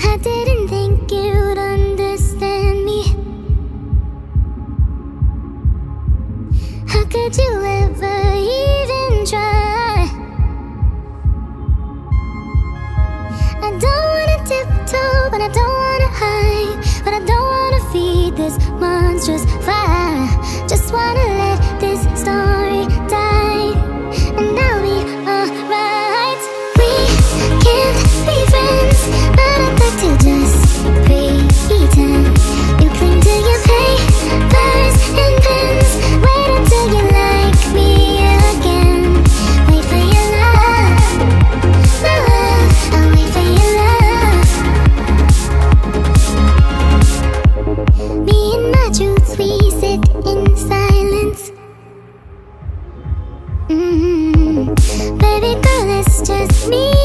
I didn't think you'd understand me. How could you ever even try? I don't wanna tiptoe, but I don't wanna hide. But I don't wanna feed this monstrous fire. Just wanna Baby girl, it's just me.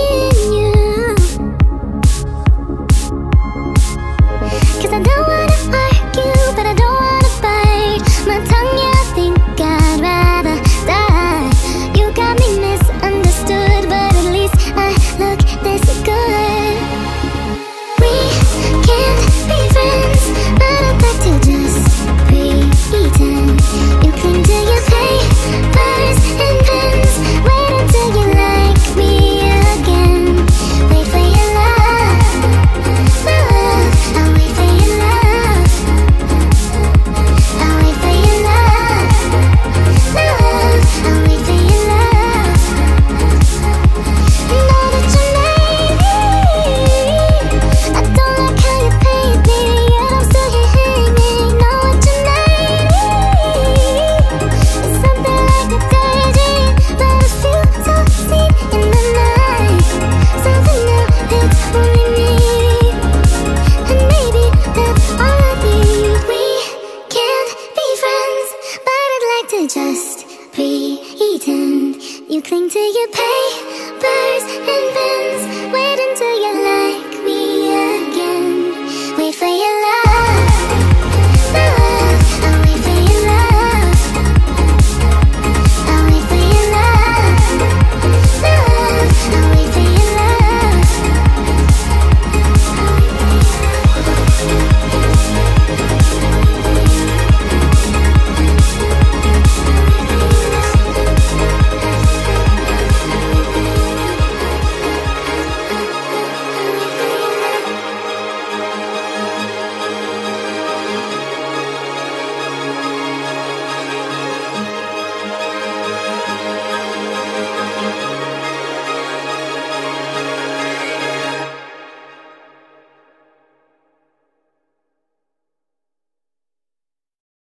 陪